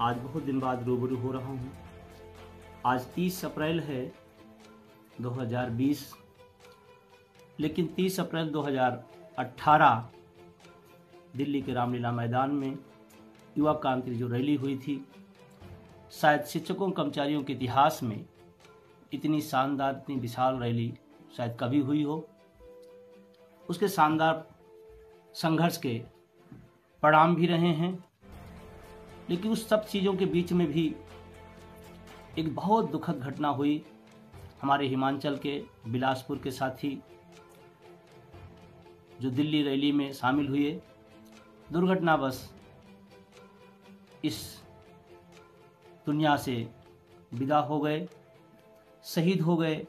आज बहुत दिन बाद रूबरू हो रहा हूँ। आज 30 अप्रैल है 2020 लेकिन 30 अप्रैल 2018 दिल्ली के रामलीला मैदान में युवा क्रांति जो रैली हुई थी, शायद शिक्षकों, कर्मचारियों के इतिहास में इतनी शानदार, इतनी विशाल रैली शायद कभी हुई हो। उसके शानदार संघर्ष के परिणाम भी रहे हैं। लेकिन उस सब चीज़ों के बीच में भी एक बहुत दुखद घटना हुई हमारे हिमाचल के बिलासपुर के साथी जो दिल्ली रैली में शामिल हुए। दुर्घटनावश इस दुनिया से विदा हो गए, शहीद हो गए।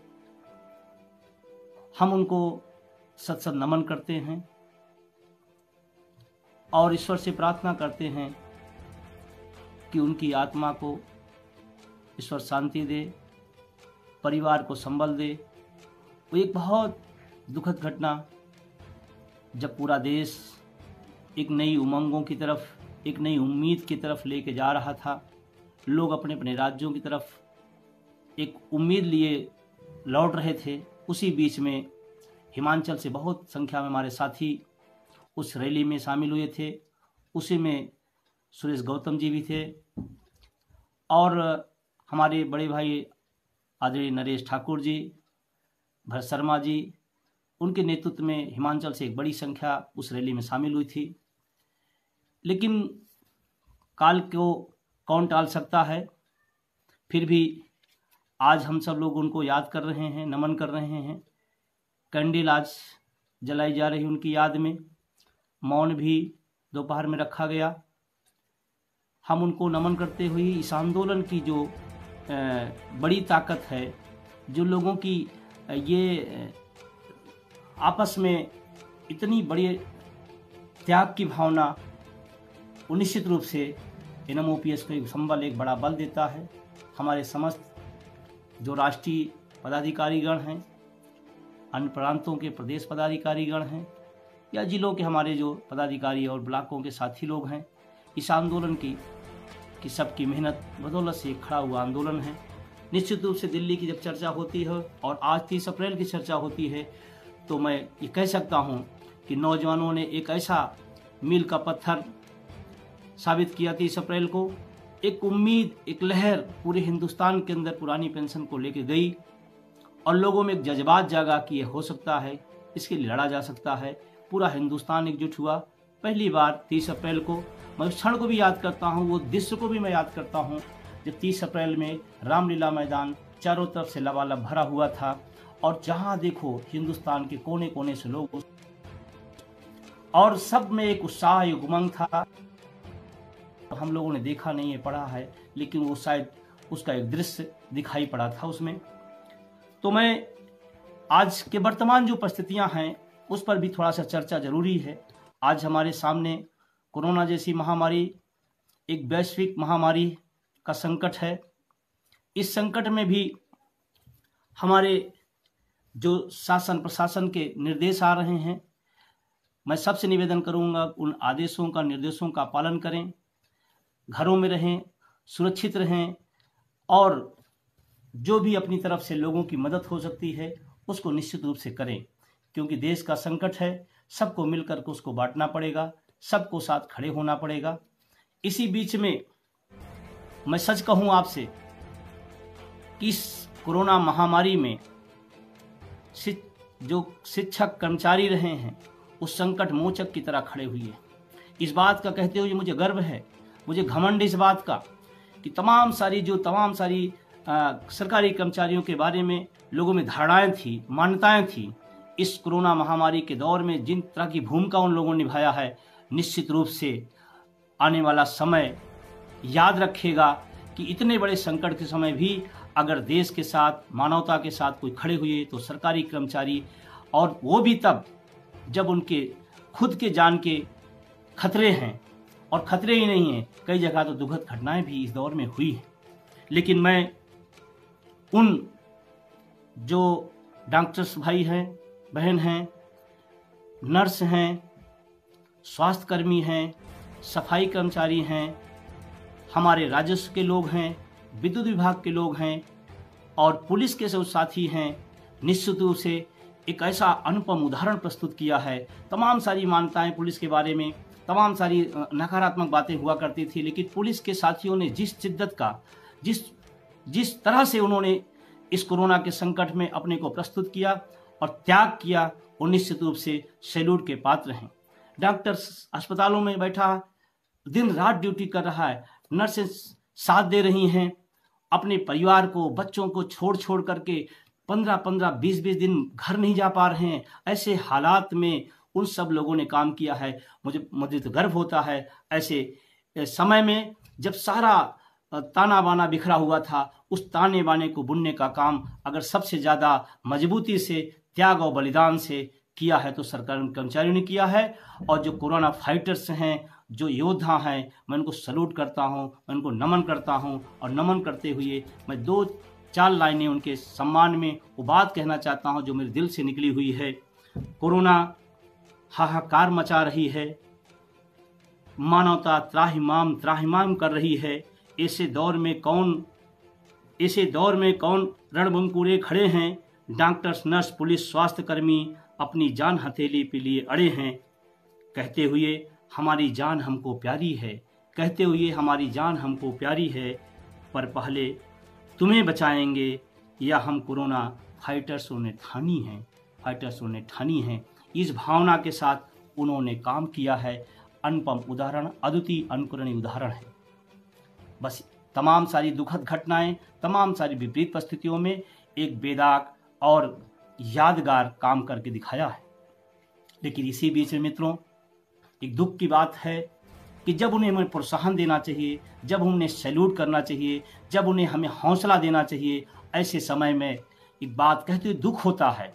हम उनको सत सत नमन करते हैं और ईश्वर से प्रार्थना करते हैं कि उनकी आत्मा को ईश्वर शांति दे, परिवार को संबल दे। वो एक बहुत दुखद घटना, जब पूरा देश एक नई उमंगों की तरफ़, एक नई उम्मीद की तरफ़ लेके जा रहा था। लोग अपने अपने राज्यों की तरफ़ एक उम्मीद लिए लौट रहे थे। उसी बीच में हिमाचल से बहुत संख्या में हमारे साथी उस रैली में शामिल हुए थे। उसी में सुरेश गौतम जी भी थे। और हमारे बड़े भाई आदरणीय नरेश ठाकुर जी, भरत शर्मा जी, उनके नेतृत्व में हिमाचल से एक बड़ी संख्या उस रैली में शामिल हुई थी। लेकिन काल को कौन टाल सकता है? फिर भी आज हम सब लोग उनको याद कर रहे हैं, नमन कर रहे हैं। कैंडल आज जलाई जा रही उनकी याद में। मौन भी दोपहर में रखा गया। हम उनको नमन करते हुए इस आंदोलन की जो बड़ी ताकत है, जो लोगों की ये आपस में इतनी बड़ी त्याग की भावना निश्चित रूप से N M O P S को एक संबल, एक बड़ा बल देता है। हमारे समस्त जो राष्ट्रीय पदाधिकारीगण हैं, अन्य प्रांतों के प्रदेश पदाधिकारीगण हैं, या जिलों के हमारे जो पदाधिकारी और ब्लॉकों के साथी लोग हैं, इस आंदोलन की कि सबकी मेहनत, बदौलत से खड़ा हुआ आंदोलन है। निश्चित रूप से दिल्ली की जब चर्चा होती है और आज तीस अप्रैल की चर्चा होती है तो मैं ये कह सकता हूँ कि नौजवानों ने एक ऐसा मील का पत्थर साबित किया तीस अप्रैल को। एक उम्मीद, एक लहर पूरे हिंदुस्तान के अंदर पुरानी पेंशन को लेके गई और लोगों में एक जज्बात जागा कि यह हो सकता है, इसके लिए लड़ा जा सकता है। पूरा हिंदुस्तान एकजुट हुआ। पहली बार तीस अप्रैल को मैं उस क्षण को भी याद करता हूँ, वो दृश्य को भी मैं याद करता हूँ, जब तीस अप्रैल में रामलीला मैदान चारों तरफ़ से लबालब भरा हुआ था और जहाँ देखो हिंदुस्तान के कोने कोने से लोग और सब में एक उत्साह, एक उमंग था। हम लोगों ने देखा नहीं है, पढ़ा है, लेकिन वो शायद उसका एक दृश्य दिखाई पड़ा था उसमें। तो मैं आज के वर्तमान जो परिस्थितियाँ हैं, उस पर भी थोड़ा सा चर्चा ज़रूरी है। आज हमारे सामने कोरोना जैसी महामारी एक वैश्विक महामारी का संकट है। इस संकट में भी हमारे जो शासन, प्रशासन के निर्देश आ रहे हैं, मैं सबसे निवेदन करूँगा उन आदेशों का, निर्देशों का पालन करें, घरों में रहें, सुरक्षित रहें, और जो भी अपनी तरफ़ से लोगों की मदद हो सकती है, उसको निश्चित रूप से करें, क्योंकि देश का संकट है, सबको मिलकर के उसको बांटना पड़ेगा। सबको साथ खड़े होना पड़ेगा। इसी बीच में मैं सच कहूँ आपसे कि इस कोरोना महामारी में जो शिक्षक कर्मचारी रहे हैं उस संकट मोचक की तरह खड़े हुए हैं। इस बात का कहते हुए मुझे गर्व है मुझे घमंड इस बात का कि तमाम सारी जो तमाम सारी आ, सरकारी कर्मचारियों के बारे में लोगों में धारणाएँ थी मान्यताएँ थी इस कोरोना महामारी के दौर में जिन तरह की भूमिका उन लोगों ने निभाया है निश्चित रूप से आने वाला समय याद रखेगा कि इतने बड़े संकट के समय भी अगर देश के साथ, मानवता के साथ कोई खड़े हुए तो सरकारी कर्मचारी और वो भी तब जब उनके खुद के जान के खतरे हैं। और खतरे ही नहीं हैं। कई जगह तो दुखद घटनाएँ भी इस दौर में हुई हैं। लेकिन मैं उन जो डॉक्टर्स भाई हैं, बहन हैं, नर्स हैं स्वास्थ्यकर्मी हैं, सफ़ाई कर्मचारी हैं, हमारे राजस्व के लोग हैं, विद्युत विभाग के लोग हैं और पुलिस के सब साथी हैं, निश्चित रूप से एक ऐसा अनुपम उदाहरण प्रस्तुत किया है। तमाम सारी मान्यताएँ पुलिस के बारे में, तमाम सारी नकारात्मक बातें हुआ करती थी, लेकिन पुलिस के साथियों ने जिस शिद्दत का, जिस जिस तरह से उन्होंने इस कोरोना के संकट में अपने को प्रस्तुत किया और त्याग किया, वो निश्चित रूप से सैल्यूट के पात्र हैं। डॉक्टर अस्पतालों में बैठा दिन रात ड्यूटी कर रहा है। नर्सेस साथ दे रही हैं। अपने परिवार को, बच्चों को छोड़ छोड़ करके पंद्रह पंद्रह बीस बीस दिन घर नहीं जा पा रहे हैं। ऐसे हालात में उन सब लोगों ने काम किया है। मुझे मुझे तो गर्व होता है। ऐसे समय में जब सारा ताना बाना बिखरा हुआ था, उस ताने बाने को बुनने का काम अगर सबसे ज़्यादा मजबूती से, त्याग और बलिदान से किया है तो सरकार कर्मचारियों ने किया है। और जो कोरोना फाइटर्स हैं, जो योद्धा हैं, मैं उनको सल्यूट करता हूँ, मैं उनको नमन करता हूँ। और नमन करते हुए मैं दो चार लाइनें उनके सम्मान में वो बात कहना चाहता हूँ, जो मेरे दिल से निकली हुई है। कोरोना हाहाकार मचा रही है, मानवता त्राहिमाम त्राहिमाम कर रही है। ऐसे दौर में कौन, ऐसे दौर में कौन रणबंकुरे खड़े हैं? डॉक्टर्स, नर्स, पुलिस स्वास्थ्य कर्मी अपनी जान हथेली पे लिए अड़े हैं। कहते हुए, हमारी जान हमको प्यारी है। कहते हुए, हमारी जान हमको प्यारी है, पर पहले तुम्हें बचाएँगे, या हम कोरोना फाइटर्सों ने ठानी हैं, फाइटर्सों ने ठानी हैं। इस भावना के साथ उन्होंने काम किया है। अनुपम उदाहरण, अद्वितीय अनुकरणीय उदाहरण है। बस तमाम सारी दुखद घटनाएँ, तमाम सारी विपरीत परिस्थितियों में एक बेदाग और यादगार काम करके दिखाया है। लेकिन इसी बीच में मित्रों, एक दुख की बात है कि जब उन्हें हमें प्रोत्साहन देना चाहिए, जब उन्हें सैल्यूट करना चाहिए, जब उन्हें हमें हौसला देना चाहिए, ऐसे समय में एक बात कहते हुए दुख होता है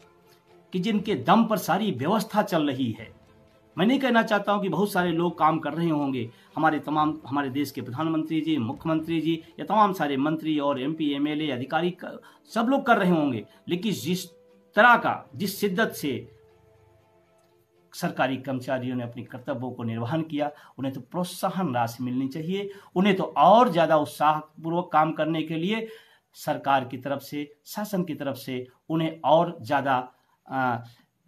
कि जिनके दम पर सारी व्यवस्था चल रही है। मैं नहीं कहना चाहता हूँ कि बहुत सारे लोग काम कर रहे होंगे। हमारे तमाम, हमारे देश के प्रधानमंत्री जी, मुख्यमंत्री जी या तमाम सारे मंत्री और एमपी, एमएलए, अधिकारी सब लोग कर रहे होंगे। लेकिन जिस तरह का, जिस शिद्दत से सरकारी कर्मचारियों ने अपने कर्तव्यों को निर्वहन किया, उन्हें तो प्रोत्साहन राशि मिलनी चाहिए। उन्हें तो और ज़्यादा उत्साहपूर्वक काम करने के लिए सरकार की तरफ़ से, शासन की तरफ़ से उन्हें और ज़्यादा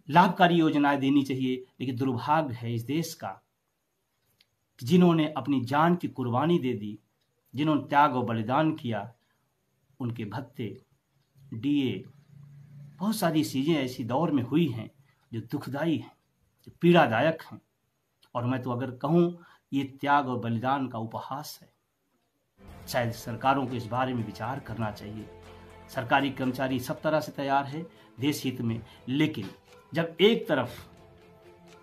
लाभकारी योजनाएँ देनी चाहिए। लेकिन दुर्भाग्य है इस देश का जिन्होंने अपनी जान की कुर्बानी दे दी, जिन्होंने त्याग और बलिदान किया, उनके भत्ते, डीए बहुत सारी चीज़ें ऐसी दौर में हुई हैं जो दुखदाई हैं, जो पीड़ादायक हैं। और मैं तो अगर कहूँ, ये त्याग और बलिदान का उपहास है। शायद सरकारों को इस बारे में विचार करना चाहिए। सरकारी कर्मचारी सब तरह से तैयार है, देश हित में। लेकिन जब एक तरफ़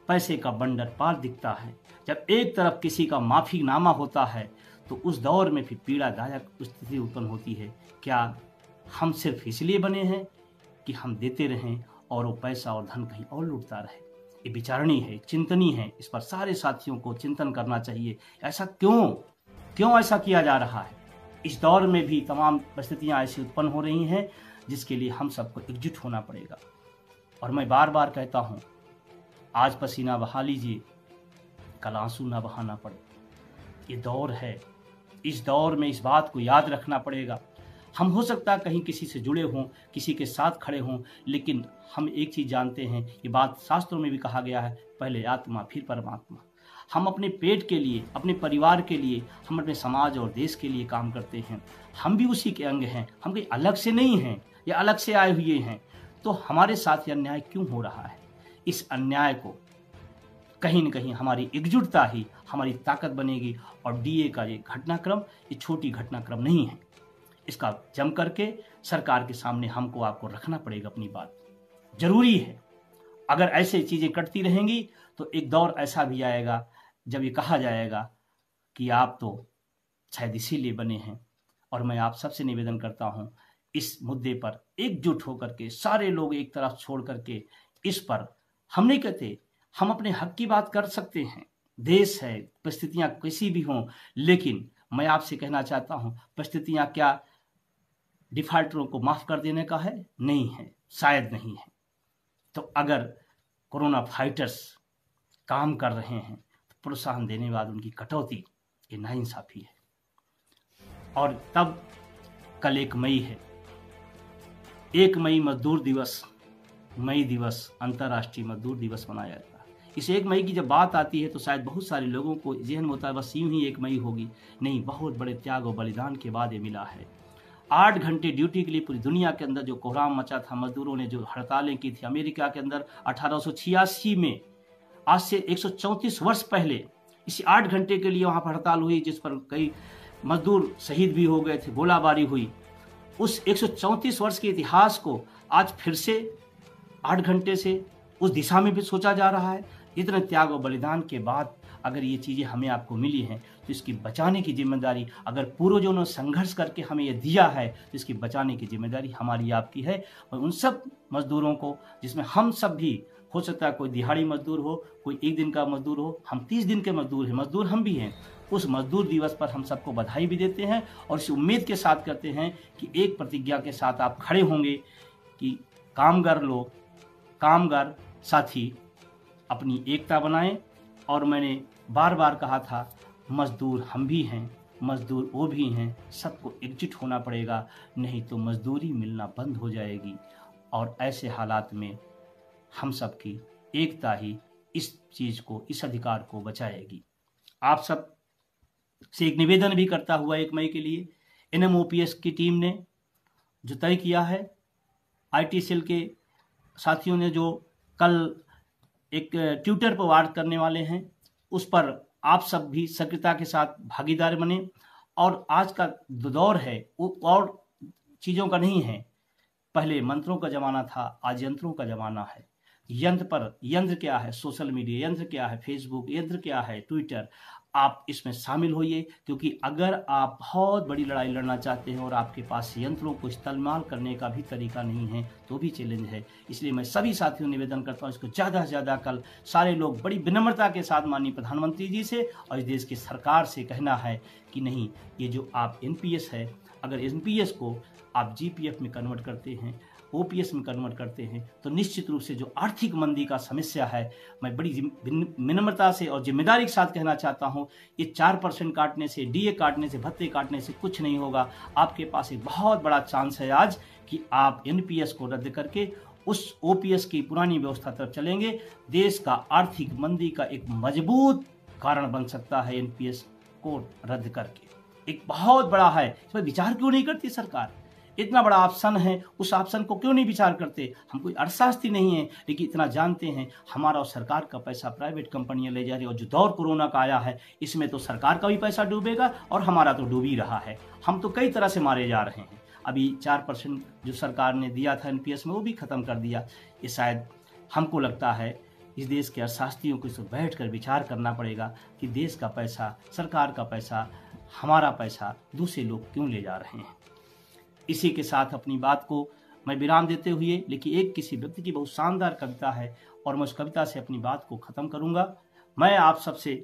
पैसे का बंडर पार दिखता है, जब एक तरफ़ किसी का माफ़ी नामा होता है तो उस दौर में फिर पीड़ादायक स्थिति उत्पन्न होती है। क्या हम सिर्फ़ इसलिए बने हैं कि हम देते रहें और वो पैसा और धन कहीं और लूटता रहे। ये विचारणी है चिंतनी है। इस पर सारे साथियों को चिंतन करना चाहिए। ऐसा क्यों? क्यों ऐसा किया जा रहा है? इस दौर में भी तमाम परिस्थितियाँ ऐसी उत्पन्न हो रही हैं, जिसके लिए हम सबको एकजुट होना पड़ेगा। और मैं बार बार कहता हूँ, आज पसीना बहा लीजिए, कल आँसू ना बहाना पड़े। ये दौर है। इस दौर में इस बात को याद रखना पड़ेगा। हम हो सकता है कहीं किसी से जुड़े हों, किसी के साथ खड़े हों, लेकिन हम एक चीज़ जानते हैं, ये बात शास्त्रों में भी कहा गया है, पहले आत्मा, फिर परमात्मा। हम अपने पेट के लिए, अपने परिवार के लिए, हम अपने समाज और देश के लिए काम करते हैं। हम भी उसी के अंग हैं, हम कहीं अलग से नहीं हैं, या अलग से आए हुए हैं। तो हमारे साथ ये अन्याय क्यों हो रहा है? इस अन्याय को कहीं न कहीं हमारी एकजुटता ही, हमारी ताकत बनेगी, और डीए का ये घटनाक्रम, ये छोटी घटनाक्रम नहीं है। इसका जम करके सरकार के सामने हमको आपको रखना पड़ेगा अपनी बात। ज़रूरी है। अगर ऐसे चीज़ें कटती रहेंगी तो एक दौर ऐसा भी आएगा, जब ये कहा जाएगा कि आप तो शायद इसीलिए बने हैं, और मैं आप सबसे निवेदन करता हूँ, इस मुद्दे पर एकजुट होकर के, सारे लोग एक तरफ़ छोड़ करके, इस पर हम नहीं कहते, हम अपने हक की बात कर सकते हैं। देश है, परिस्थितियाँ कैसी भी हों, लेकिन मैं आपसे कहना चाहता हूँ, परिस्थितियाँ क्या डिफॉल्टरों को माफ़ कर देने का है? नहीं है। शायद नहीं है। तो अगर कोरोना फाइटर्स काम कर रहे हैं तो प्रोत्साहन देने बाद उनकी कटौती ये नाइंसाफी है। और तब कल एक मई है। एक मई मजदूर दिवस, मई दिवस, अंतर्राष्ट्रीय मजदूर दिवस मनाया जाता है। इस एक मई की जब बात आती है तो शायद बहुत सारे लोगों को जहन होता है बस यूँ ही एक मई होगी। नहीं, बहुत बड़े त्याग और बलिदान के बाद ये मिला है। आठ घंटे ड्यूटी के लिए पूरी दुनिया के अंदर जो कोहराम मचा था, मजदूरों ने जो हड़तालें की थी अमेरिका के अंदर अठारह सौ छियासी में, आज से एक सौ चौंतीस वर्ष पहले, इसी आठ घंटे के लिए वहाँ पर हड़ताल हुई, जिस पर कई मजदूर शहीद भी हो गए थे, गोलाबारी हुई। उस एक सौ चौंतीस वर्ष के इतिहास को आज फिर से, आठ घंटे से उस दिशा में भी सोचा जा रहा है। इतने त्याग और बलिदान के बाद अगर ये चीज़ें हमें आपको मिली हैं तो इसकी बचाने की ज़िम्मेदारी, अगर पूर्वजों ने संघर्ष करके हमें ये दिया है तो इसकी बचाने की ज़िम्मेदारी हमारी आपकी है। और उन सब मजदूरों को, जिसमें हम सब भी, हो सकता है कोई दिहाड़ी मजदूर हो, कोई एक दिन का मजदूर हो, हम तीस दिन के मजदूर हैं, मजदूर हम भी हैं, उस मजदूर दिवस पर हम सबको बधाई भी देते हैं और इस उम्मीद के साथ करते हैं कि एक प्रतिज्ञा के साथ आप खड़े होंगे कि कामगार लोग, कामगार साथी अपनी एकता बनाएँ। और मैंने बार बार कहा था, मजदूर हम भी हैं, मजदूर वो भी हैं, सबको एकजुट होना पड़ेगा, नहीं तो मजदूरी मिलना बंद हो जाएगी। और ऐसे हालात में हम सबकी एकता ही इस चीज़ को, इस अधिकार को बचाएगी। आप सबसे एक निवेदन भी करता हुआ एक मई के लिए, एनएमओपीएस की टीम ने जो तय किया है, आईटी सेल के साथियों ने जो कल एक ट्विटर पर वार्ड करने वाले हैं उस पर आप सब भी सक्रियता के साथ भागीदार बने। और आज का दौर है, वो और चीज़ों का नहीं है। पहले मंत्रों का ज़माना था, आज यंत्रों का ज़माना है। यंत्र पर, यंत्र क्या है? सोशल मीडिया, यंत्र क्या है? फेसबुक, यंत्र क्या है? ट्विटर। आप इसमें शामिल होइए, क्योंकि अगर आप बहुत बड़ी लड़ाई लड़ना चाहते हैं और आपके पास यंत्रों को इस्तेमाल करने का भी तरीका नहीं है तो भी चैलेंज है। इसलिए मैं सभी साथियों निवेदन करता हूँ, इसको ज़्यादा से ज़्यादा कल सारे लोग बड़ी विनम्रता के साथ माननीय प्रधानमंत्री जी से और इस देश की सरकार से कहना है कि नहीं, ये जो आप एनपीएस है, अगर एनपीएस को आप जीपीएफ में कन्वर्ट करते हैं ओपीएस में कन्वर्ट करते हैं तो निश्चित रूप से जो आर्थिक मंदी का समस्या है, मैं बड़ी विनम्रता से और ज़िम्मेदारी के साथ कहना चाहता हूँ, ये चार परसेंट काटने से, डीए काटने से, भत्ते काटने से कुछ नहीं होगा। आपके पास एक बहुत बड़ा चांस है आज कि आप एनपीएस को रद्द करके उस ओपीएस की पुरानी व्यवस्था तरफ़ चलेंगे। देश का आर्थिक मंदी का एक मज़बूत कारण बन सकता है एनपीएस को रद्द करके। एक बहुत बड़ा है, इस पर विचार क्यों नहीं करती सरकार? इतना बड़ा ऑप्शन है, उस ऑप्शन को क्यों नहीं विचार करते? हम कोई अर्थशास्त्री नहीं है, लेकिन इतना जानते हैं, हमारा और सरकार का पैसा प्राइवेट कंपनियाँ ले जा रही है, और जो दौर कोरोना का आया है, इसमें तो सरकार का भी पैसा डूबेगा और हमारा तो डूब ही रहा है। हम तो कई तरह से मारे जा रहे हैं। अभी चार परसेंट जो सरकार ने दिया था एनपीएस में, वो भी ख़त्म कर दिया। ये शायद हमको लगता है, इस देश के अर्थशास्त्रियों को इस बैठ कर विचार करना पड़ेगा कि देश का पैसा, सरकार का पैसा, हमारा पैसा दूसरे लोग क्यों ले जा रहे हैं। इसी के साथ अपनी बात को मैं विराम देते हुए, लेकिन एक किसी व्यक्ति की बहुत शानदार कविता है और मैं उस कविता से अपनी बात को ख़त्म करूँगा। मैं आप सबसे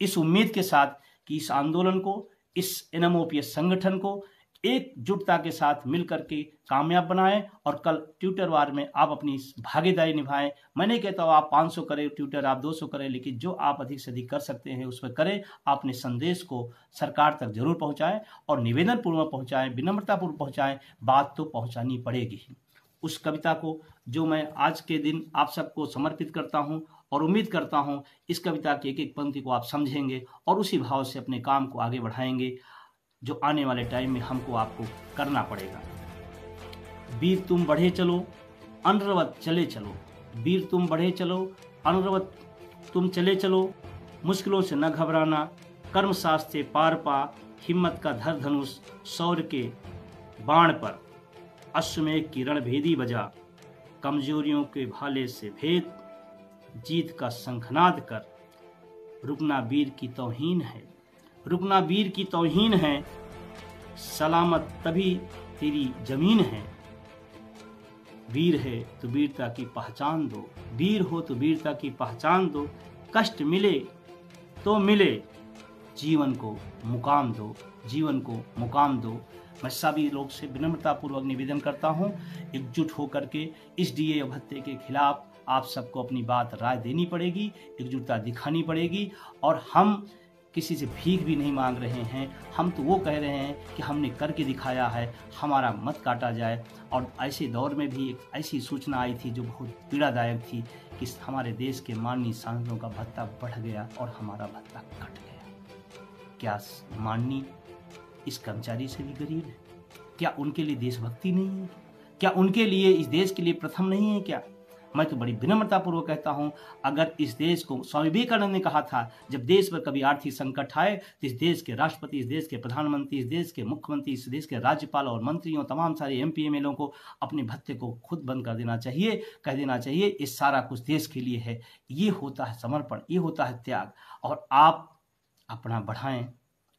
इस उम्मीद के साथ कि इस आंदोलन को, इस एन संगठन को एकजुटता के साथ मिल करके कामयाब बनाएँ और कल ट्विटर वार में आप अपनी भागीदारी निभाएँ। मैं नहीं कहता हूँ, आप 500 करें, ट्विटर आप 200 करें, लेकिन जो आप अधिक से अधिक कर सकते हैं, उसमें करें। आप अपने संदेश को सरकार तक ज़रूर पहुंचाएँ और निवेदन पूर्वक पहुंचाएँ, विनम्रतापूर्वक पहुंचाएँ, बात तो पहुंचानी पड़ेगी उस कविता को, जो मैं आज के दिन आप सबको समर्पित करता हूँ और उम्मीद करता हूँ, इस कविता की एक एक पंक्ति को आप समझेंगे और उसी भाव से अपने काम को आगे बढ़ाएँगे। जो आने वाले टाइम में हमको आपको करना पड़ेगा। वीर तुम बढ़े चलो, अनरवत चले चलो। वीर तुम बढ़े चलो, अनरवत तुम चले चलो। मुश्किलों से न घबराना कर्म शास्त्र पार पा, हिम्मत का धर धनुष सौर के बाण पर। अश्वमेघ की रणभेदी बजा, कमजोरियों के भाले से भेद, जीत का शंखनाद कर। रुकना वीर की तोहीन है। रुकना वीर की तोहीन है, सलामत तभी तेरी ज़मीन है। वीर है तो वीरता की पहचान दो, वीर हो तो वीरता की पहचान दो, कष्ट मिले तो मिले, जीवन को मुकाम दो, जीवन को मुकाम दो। मैं सभी लोग से विनम्रतापूर्वक निवेदन करता हूँ, एकजुट होकर के इस डीए भत्ते के खिलाफ आप सबको अपनी बात राय देनी पड़ेगी, एकजुटता दिखानी पड़ेगी और हम किसी से भीख भी नहीं मांग रहे हैं। हम तो वो कह रहे हैं कि हमने करके दिखाया है, हमारा मत काटा जाए। और ऐसे दौर में भी एक ऐसी सूचना आई थी जो बहुत पीड़ादायक थी कि हमारे देश के माननीय सांसदों का भत्ता बढ़ गया और हमारा भत्ता कट गया। क्या माननीय इस कर्मचारी से भी गरीब है? क्या उनके लिए देशभक्ति नहीं है? क्या उनके लिए इस देश के लिए प्रथम नहीं है? क्या मैं तो बड़ी विनम्रतापूर्वक कहता हूँ, अगर इस देश को स्वामी विवेकानंद ने कहा था, जब देश पर कभी आर्थिक संकट आए तो इस देश के राष्ट्रपति, इस देश के प्रधानमंत्री, इस देश के मुख्यमंत्री, इस देश के राज्यपाल और मंत्रियों, तमाम सारे एम पी एम को अपने भत्ते को खुद बंद कर देना चाहिए, कह देना चाहिए, इस सारा कुछ देश के लिए है। ये होता है समर्पण, ये होता है त्याग, और आप अपना बढ़ाएँ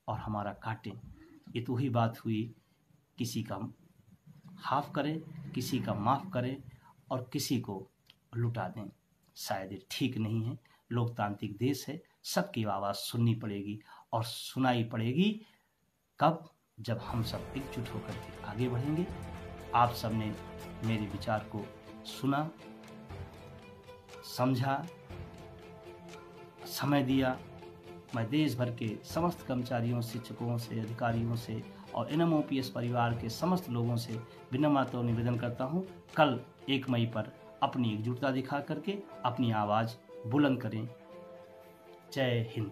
और हमारा काटें। ये तो ही बात हुई, किसी का हाफ़ करें, किसी का माफ़ करें और किसी को लुटा दें। शायद ये ठीक नहीं है। लोकतांत्रिक देश है। सबकी आवाज़ सुननी पड़ेगी और सुनाई पड़ेगी कब? जब हम सब एकजुट होकर के आगे बढ़ेंगे। आप सबने मेरे विचार को सुना, समझा, समय दिया। मैं देश भर के समस्त कर्मचारियों, शिक्षकों से, अधिकारियों से और एनएमओपीएस परिवार के समस्त लोगों से विनम्रता निवेदन करता हूँ। कल एक मई पर अपनी एकजुटता दिखा करके अपनी आवाज़ बुलंद करें। जय हिंद।